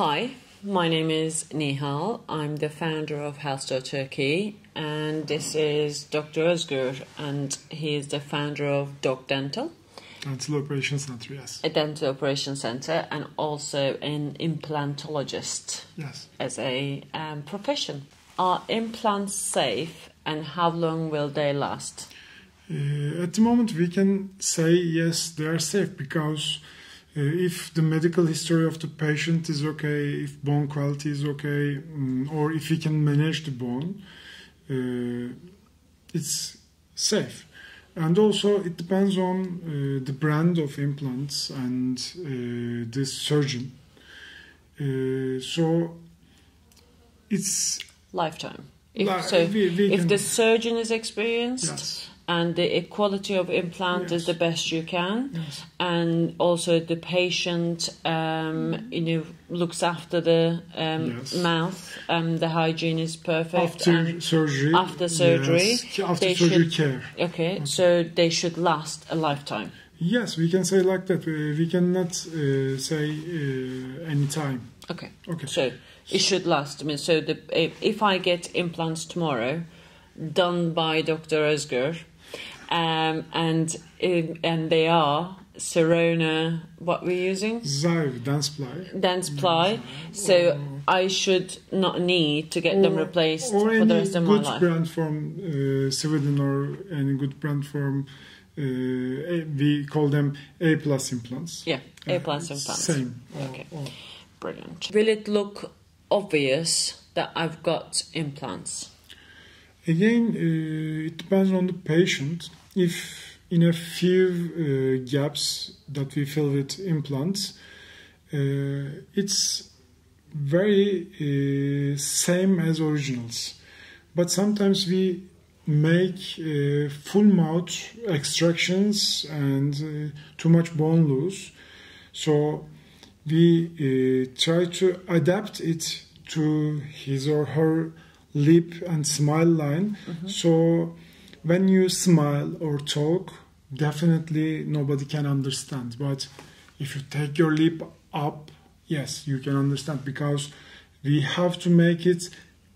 Hi, my name is Nihal. I'm the founder of Health Store Turkey, and this is Dr. Özgür, and he is the founder of Doc Dental, Dental Operation Center, yes. a dental operation center, and also an implantologist Yes. as a um, profession. Are implants safe, and how long will they last? Uh, at the moment, we can say yes, they are safe because if the medical history of the patient is okay, if bone quality is okay, mm, or if we can manage the bone, uh, it's safe. And also, it depends on uh, the brand of implants and uh, the surgeon. Uh, so, it's Lifetime. If, so, we- we if can- the surgeon is experienced yes, and the quality of implant is the best you can, yes. and also the patient, um, you know, looks after the um, Yes. mouth, um, the hygiene is perfect. after and- surgery. after surgery, yes, after surgery should- care. okay, so they should last a lifetime. Yes, we can say like that. Uh, we cannot uh, say uh, any time. Okay, Okay. so it should last. I mean, so the if- if I get implants tomorrow, done by Dr. Özgür, um, and and they are Sirona, what we're using. XiVE dance ply. Dentsply, so I should not need to get them replaced for the rest of my life. good life. brand from uh, Sweden or any good brand from uh, A- we call them A plus implants. Yeah, A Uh, plus implants. Same. Or- Okay. or- Brilliant. Will it look obvious that I've got implants? Again, uh, it depends on the patient. If in a few uh, gaps that we fill with implants, uh, it's very uh, same as originals. But sometimes we make uh, full mouth extractions and uh, too much bone loss. So we try to adapt it to his or her lip and smile line. So when you smile or talk, definitely nobody can understand. But if you take your lip up, yes, you can understand because we have to make it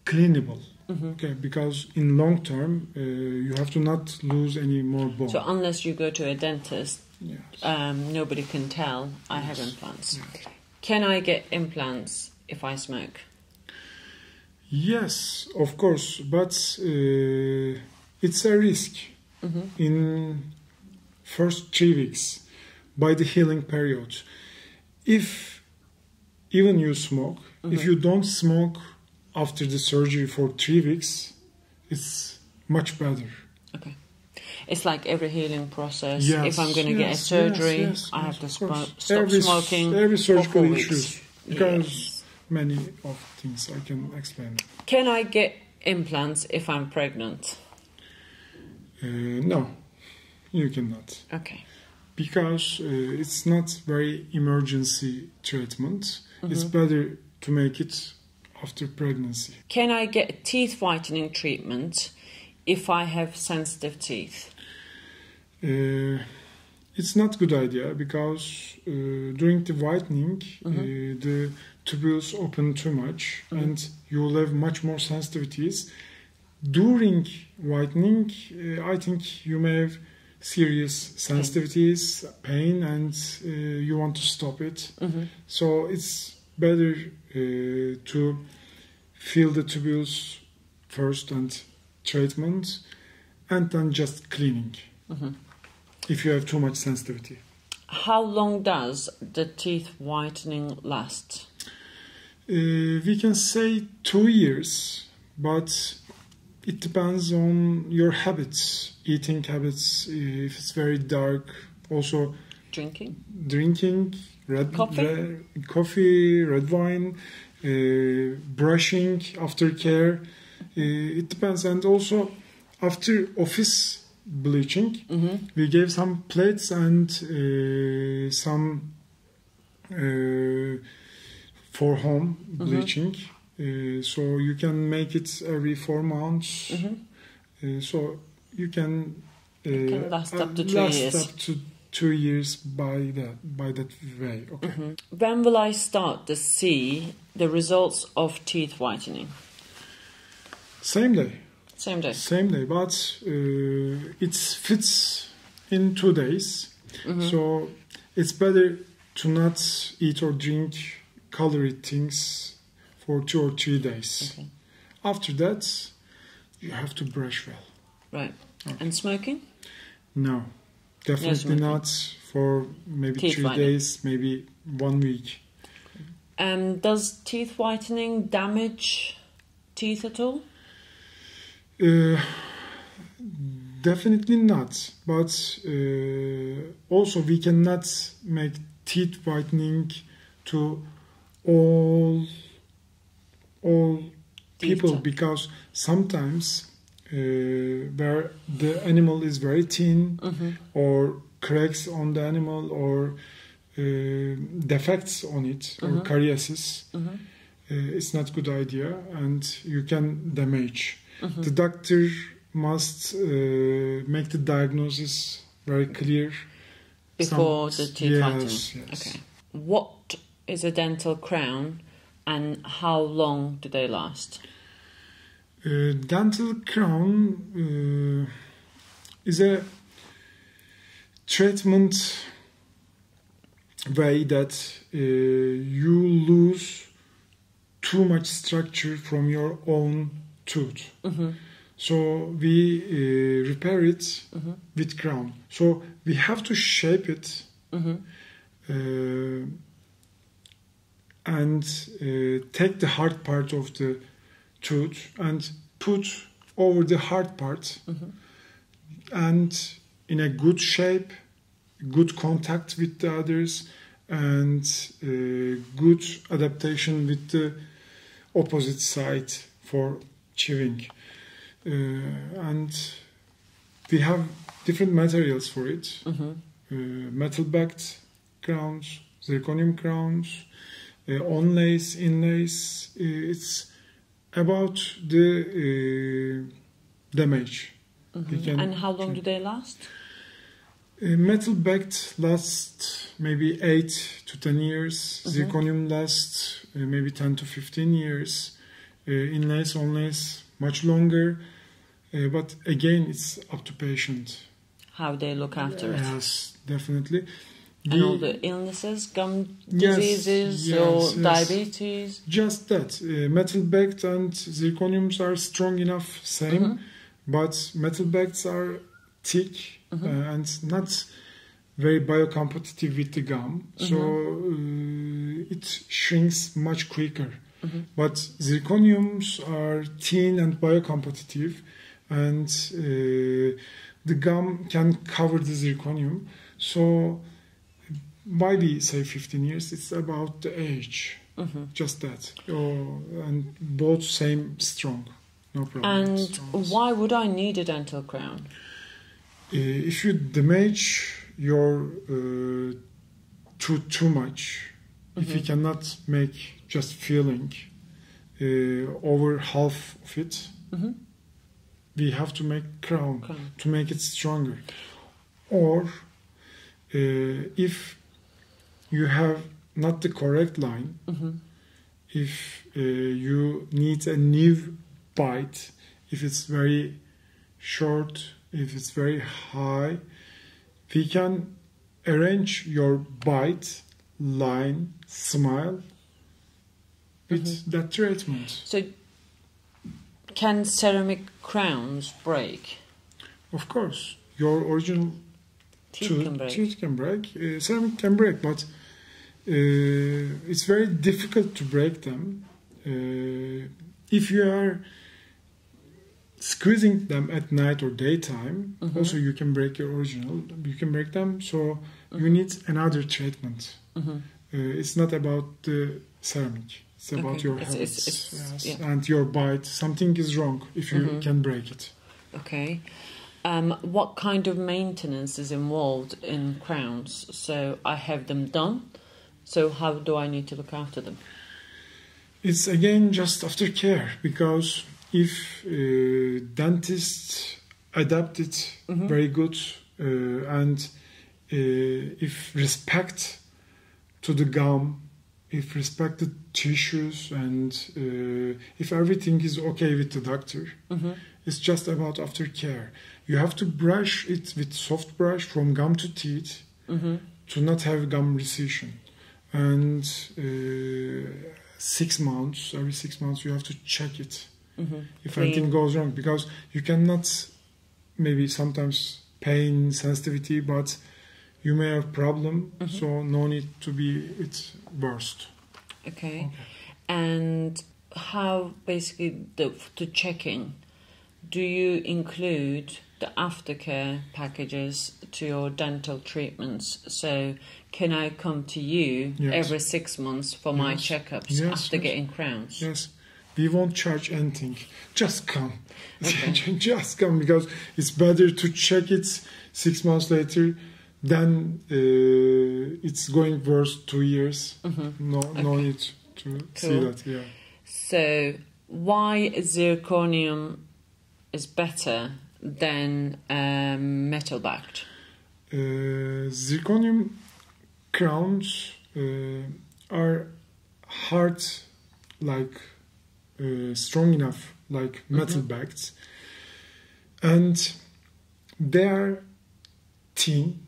cleanable. Okay, because in long term, uh, you have to not lose any more bone. So unless you go to a dentist, Yes. um, nobody can tell I have implants. Yes. Can I get implants if I smoke? Yes, of course, but uh, it's a risk hmm in first three weeks by the healing period. If even you smoke, if Mhm. you don't smoke after the surgery for three weeks, it's much better. Okay. It's like every healing process. Yes, if I'm going to get a surgery, yes, yes, I have yes, to course. stop every, smoking. Every surgical four weeks. issues because many of things I can explain. Can I get implants if I'm pregnant? Uh, no, you cannot. Okay. because uh, it's not very emergency treatment. It's Mhm. better to make it after pregnancy. Can I get teeth whitening treatment if I have sensitive teeth? Uh, it's not good idea because uh, during the whitening, uh, Mhm. the tubules open too much, Mhm. and you will have much more sensitivities. During whitening, uh, I think you may have serious sensitivities, pain, and uh, you want to stop it. hmm So it's better uh, to fill the tubules first and treatment, and then just cleaning hmm if you have too much sensitivity. How long does the teeth whitening last? Uh, we can say two years, but it depends on your habits, eating habits. If it's very dark, also Drinking? drinking red Coffee? re- coffee, red wine, uh, brushing after care. Uh, it depends, and also after office bleaching, hmm we gave some plates and uh, some uh, for home Mm-hmm. bleaching. Uh, so you can make it every four months. hmm Uh, so you can, uh, can last up to two last years. up to two years by that by that way. Okay. Mhm. When will I start to see the results of teeth whitening? Same day, Same day. same day, but uh, it fits in two days. Mhm. So it's better to not eat or drink calorie things for two or three days. Okay. After that, you have to brush well. Right. Okay. And smoking? No, definitely smoking. not for maybe Teeth three whitening. days, maybe one week. Um, does teeth whitening damage teeth at all? Uh, definitely not. But uh, also, we cannot make teeth whitening to all all people because sometimes uh, where the enamel is very thin Mm-hmm. or cracks on the enamel or uh, defects on it or Mhm. cariasis, Mm-hmm. uh, it's not good idea and you can damage. Mm-hmm. The doctor must uh, make the diagnosis very clear. Before Some- the teeth yes, yes. Okay. What is a dental crown and how long do they last? Uh, dental crown uh, is a treatment way that uh, you lose too much structure from your own tooth. Mm-hmm. So we uh, repair it Mm-hmm. with crown. So we have to shape it Mm-hmm. uh, and uh, take the hard part of the tooth and put over the hard part Mm-hmm. and in a good shape, good contact with the others, and uh, good adaptation with the opposite side for chewing. Uh, and we have different materials for it Mm-hmm. uh, metal backed crowns, zirconium crowns, onlays, inlays. Uh, it's about the uh, damage. We can- And how long do they last? Uh, metal backed lasts maybe 8 to 10 years, Mhm. zirconium lasts uh, maybe 10 to 15 years, uh, inlays, onlays much longer. Uh, but again, it's up to patient. How they look after it? Yes, definitely. And all The- illnesses, gum Yes, diseases yes, or yes. diabetes? Just that. Uh, metal backed and zirconiums are strong enough, same, Mhm. but metal backed are thick Mhm. uh, and not very biocompatible with the gum, so Mm-hmm. uh, it shrinks much quicker. Mhm. But zirconiums are thin and biocompatible, and uh, the gum can cover the zirconium. So, why we say 15 years? It's about the age, Mhm. just that. Oh, and both same strong, no problem. And why would I need a dental crown? Uh, if you damage your uh, tooth too much, if you Mhm. cannot make just filling uh, over half of it, Mhm. we have to make crown Crown. to make it stronger. Or uh, if you have not the correct line, Mhm. if uh, you need a new bite, if it's very short, if it's very high, we can arrange your bite, line, smile with Mhm. that treatment. So, can ceramic crowns break? Of course, your original Teeth tooth can break. tooth can break, uh, ceramic can break, but uh, it's very difficult to break them. Uh, if you are squeezing them at night or daytime, Mhm. also you can break your original. You can break them, so you Mhm. need another treatment. Mhm. Uh, it's not about the ceramic. It's about Okay. your It's- habits it's- it's- yes, yeah. and your bite. Something is wrong if you Mhm. can break it. Okay. Um, what kind of maintenance is involved in crowns? So I have them done. So how do I need to look after them? It's again just aftercare because if uh, dentists adapt it Mhm. very good uh, and uh, if respect to the gum, if respected tissues, and uh, if everything is okay with the doctor, hmm it's just about aftercare. You have to brush it with soft brush from gum to teeth hmm to not have gum recession. And uh, six months, every six months, you have to check it hmm if Clean. anything goes wrong because you cannot maybe sometimes pain sensitivity, but you may have problem. Mhm. So no need to be it worst. Okay. And how basically the the checking? Do you include the aftercare packages to your dental treatments? So can I come to you Yes. every six months for my checkups Yes, after yes. getting crowns? Yes, we won't charge anything. Just come. Okay. Just come because it's better to check it six months later than uh, it's going worse two years. hmm No, no Okay. need to see that. Yeah. So why zirconium is better than um, metal backed? Uh, zirconium crowns uh, are hard, like uh, strong enough, like metal backed, and they are thin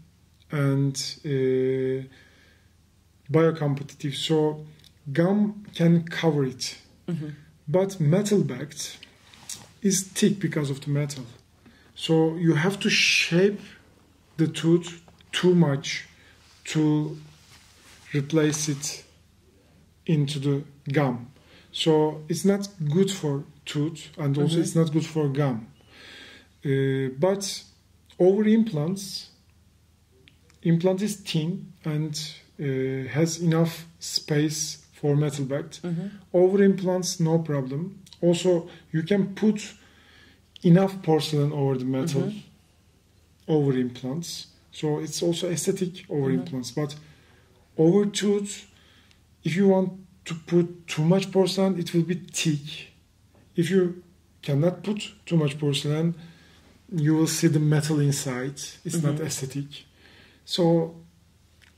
and uh, biocompatible. So gum can cover it, hmm but metal backed is thick because of the metal. So you have to shape the tooth too much to replace it into the gum. So it's not good for tooth and also Mhm. it's not good for gum. Uh, but over implants, implant is thin and uh, has enough space for metal backed hmm over implants no problem. Also you can put enough porcelain over the metal Mhm. over implants. So it's also aesthetic over Mhm. implants but over tooth if you want to put too much porcelain it will be thick. If you cannot put too much porcelain you will see the metal inside. It's not Mhm. aesthetic so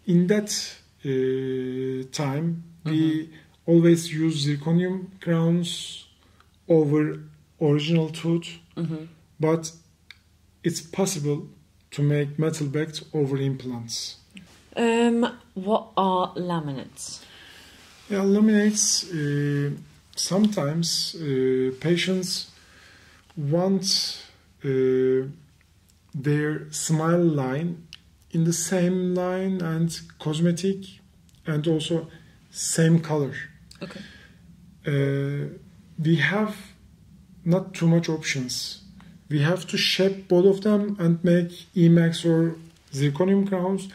in that uh, time we always use zirconium crowns over original tooth. Hmm but it's possible to make metal backed over implants. Um, what are laminates? yeah, laminates uh, sometimes uh, patients want uh, their smile line in the same line and cosmetic and also same color Okay. uh, we have not too much options. We have to shape both of them and make Emax or zirconium crowns,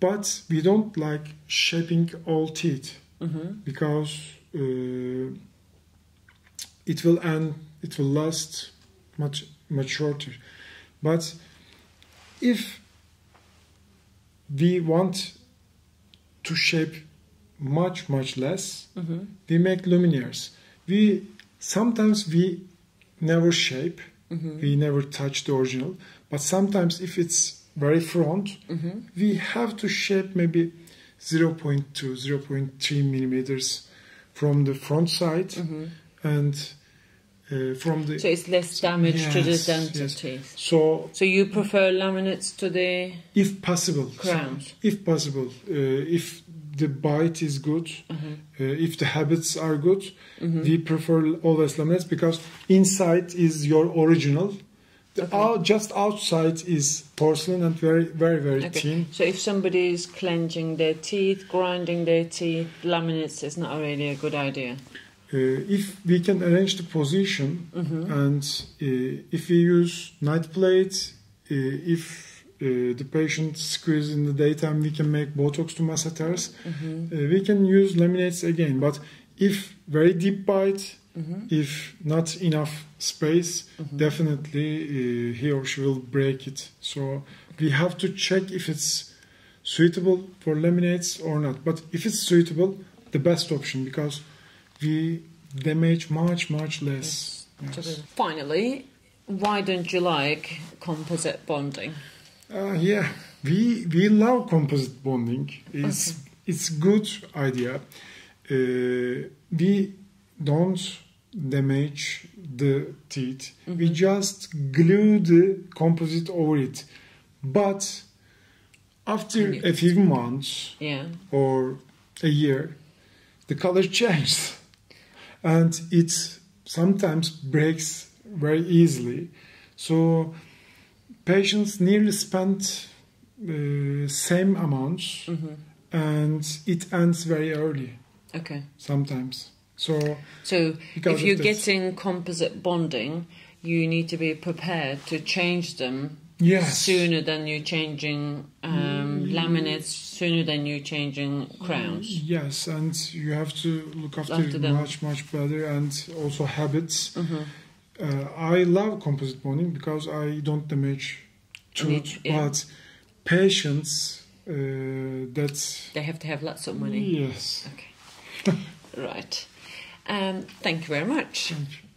but we don't like shaping all teeth hmm because uh, it will end, it will last much much shorter. But if we want to shape much much less, hmm we make Lumineers. We sometimes we never shape, hmm we never touch the original, but sometimes if it's very front, hmm we have to shape maybe 0.2, 0.3 millimeters from the front side. Hmm and uh, from the. So it's less damage to the Yes, dental yes. teeth. So So you prefer laminates to the if possible, crowns? if possible, uh, if the bite is good, hmm uh, if the habits are good, hmm we prefer always laminates because inside is your original the Okay. out, just outside is porcelain and very very very Okay. thin So if somebody is clenching their teeth, grinding their teeth, laminates is not really a good idea. Uh, if we can arrange the position hmm and uh, if we use night plate uh, if uh, the patient squeezes in the daytime we can make botox to masseters hmm uh, we can use laminates again but if very deep bite hmm if not enough space hmm definitely uh, he or she will break it. So we have to check if it's suitable for laminates or not. But if it's suitable, the best option because we damage much much less. Yes. Finally, why don't you like composite bonding? Uh, yeah, we we love composite bonding. It's Okay. it's good idea. Uh, we don't damage the teeth. We Mhm. just glue the composite over it. But after a few months Yeah. or a year, the color changes, and it sometimes breaks very easily. So patients nearly spend uh, same amounts, hmm and it ends very early Okay. sometimes. So So if you're getting composite bonding, you need to be prepared to change them yes, sooner than you're changing um, Mm. laminates, sooner than you're changing crowns. Yes, and you have to look after, After them. much much better, and also habits. hmm Uh, I love composite bonding because I don't damage tooth, yeah. but patients uh, that They have to have lots of money. yes. Okay. right. Um, thank you very much. Thank you.